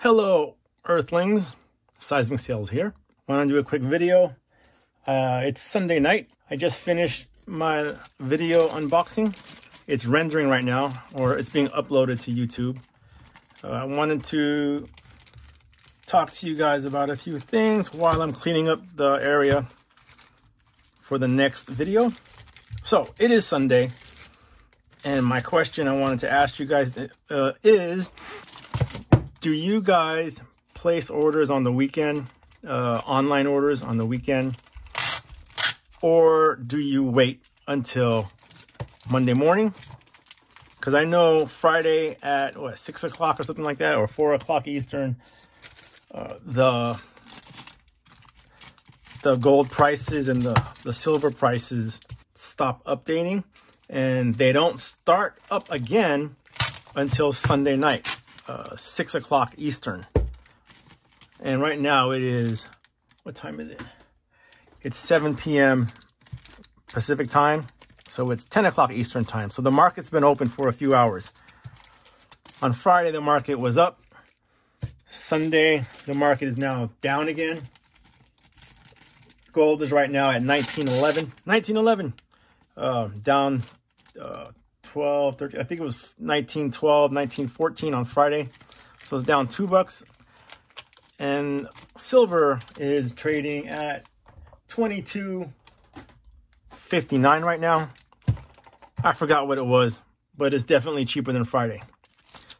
Hello, Earthlings. Seismic Sales here. Want to do a quick video. Uh, it's Sunday night. I just finished my video unboxing. It's rendering right now, or it's being uploaded to YouTube. Uh, I wanted to talk to you guys about a few things while I'm cleaning up the area for the next video. So it is Sunday, and my question I wanted to ask you guys uh, is do you guys place orders on the weekend, uh, online orders on the weekend, or do you wait until Monday morning? Because I know Friday at what six o'clock or something like that, or four o'clock Eastern, uh, the the gold prices and the the silver prices stop updating, and they don't start up again until Sunday night uh, 6 o'clock Eastern. And right now it is, what time is it? It's 7 p.m. Pacific time. So it's 10 o'clock Eastern time. So the market's been open for a few hours. On Friday, the market was up. Sunday, the market is now down again. Gold is right now at 1911. 1911. Uh, down uh, 12, 13, I think it was 1912, 1914 on Friday. So it's down two bucks. And silver is trading at 22.59 right now. I forgot what it was, but it's definitely cheaper than Friday.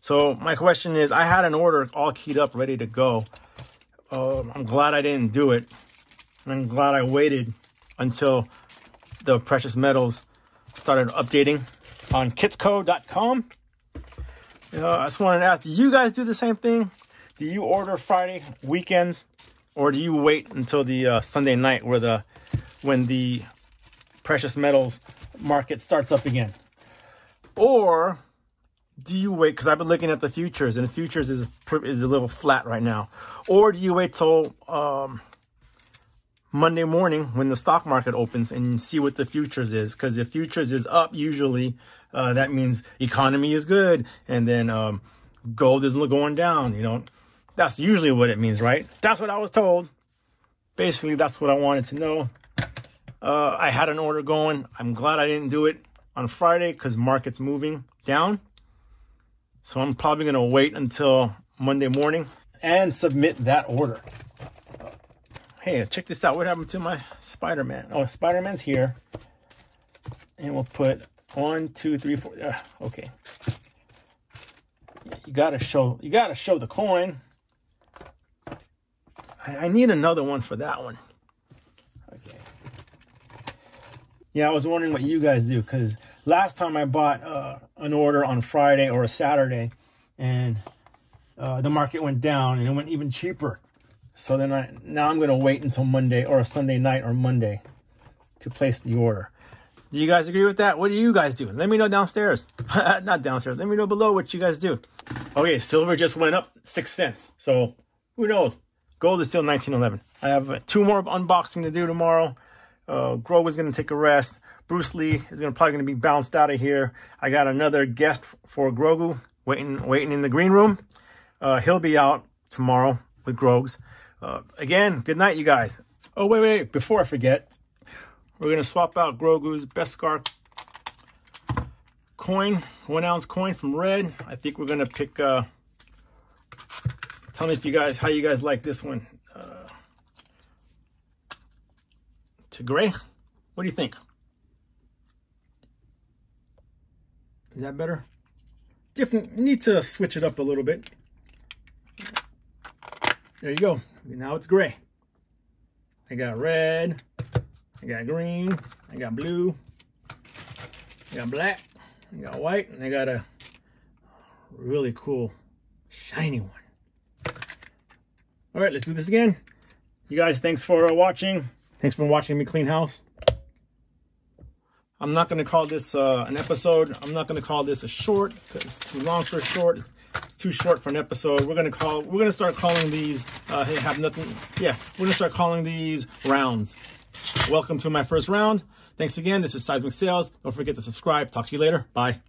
So my question is, I had an order all keyed up, ready to go. Uh, I'm glad I didn't do it. I'm glad I waited until the precious metals started updating on kitco.com. Uh, I just wanted to ask, do you guys do the same thing? Do you order Friday weekends, or do you wait until the uh, Sunday night where the when the precious metals market starts up again? Or do you wait? Because I've been looking at the futures, and the futures is is a little flat right now. Or do you wait till um, Monday morning when the stock market opens and see what the futures is? Because if futures is up, usually uh, that means economy is good, and then um, gold is going down. You know, that's usually what it means, right? That's what I was told. Basically, that's what I wanted to know. Uh, I had an order going. I'm glad I didn't do it on Friday because market's moving down. So I'm probably going to wait until Monday morning and submit that order. Hey, check this out. What happened to my Spider-Man? Oh, Spider-Man's here. And we'll put one, two, three, four. Uh, okay. You gotta show. You gotta show the coin. I, I need another one for that one. Okay. Yeah, I was wondering what you guys do because last time I bought uh, an order on Friday or a Saturday, and uh, the market went down and it went even cheaper. So then I now I'm gonna wait until Monday or a Sunday night or Monday to place the order. Do you guys agree with that? What do you guys do? Let me know downstairs. Not downstairs. Let me know below what you guys do. Okay, silver just went up six cents. So who knows? Gold is still 1911. I have uh, two more unboxing to do tomorrow. Uh, Grove is going to take a rest. Bruce Lee is gonna, probably going to be bounced out of here. I got another guest for Grogu waiting waiting in the green room. Uh, he'll be out tomorrow with Grogs. Uh, again, good night, you guys. Oh, wait, wait, before I forget, we're going to swap out Grogu's Beskar coin, one ounce coin from red. I think we're going to pick, uh, tell me if you guys, how you guys like this one. Uh, to gray. What do you think? Is that better? Different, need to switch it up a little bit. There you go. Now it's gray. I got red, I got green, I got blue, I got black, I got white, and I got a really cool shiny one. All right, let's do this again. You guys, thanks for uh, watching. Thanks for watching me clean house. I'm not going to call this uh, an episode. I'm not going to call this a short because it's too long for a short. Too short for an episode. We're to call. We're to start calling these. Uh, hey, have nothing. Yeah, we're to start calling these rounds. Welcome to my first round. Thanks again. This is Seismic Sales. Don't forget to subscribe. Talk to you later. Bye.